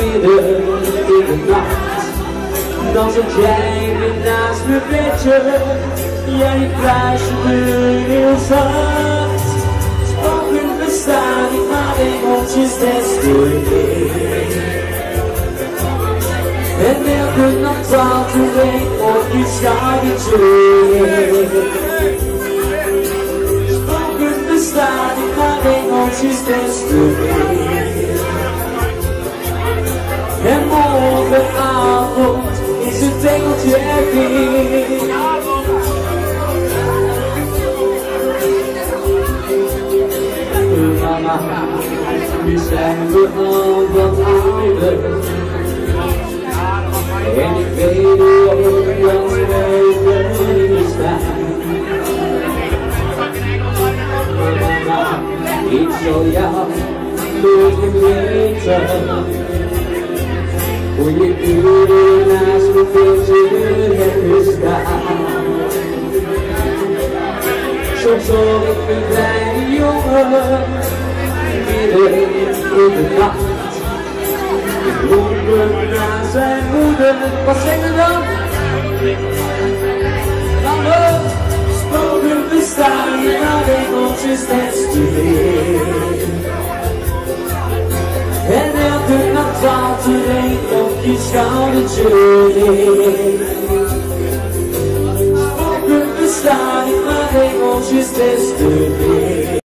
in de nacht. Dan zit jij weer naast mijn bedje, jij fluistert heel zacht. Spoken bestaan niet, maar engeltjes des te meer. En elke nacht valt de week op je schoudertje. Spoken bestaan niet, maar engeltjes des. vì stand vượt all the ái And em về đường lòng về với xa ít rồi nhau luôn nghĩ When you. do the last thing to his sky So so if you plan your midden in de nacht. Roepen naar zijn moeder, wat zingen dan? Lange spoken bestaan, naar engeltjes des te meer. En elke nacht valt er een op je schoudertje neer. Spoken bestaan, maar engeltjes des te meer.